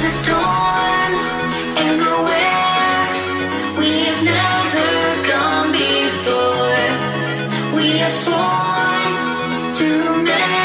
There's a storm and go where we have never gone before. We are sworn to make.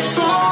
sworn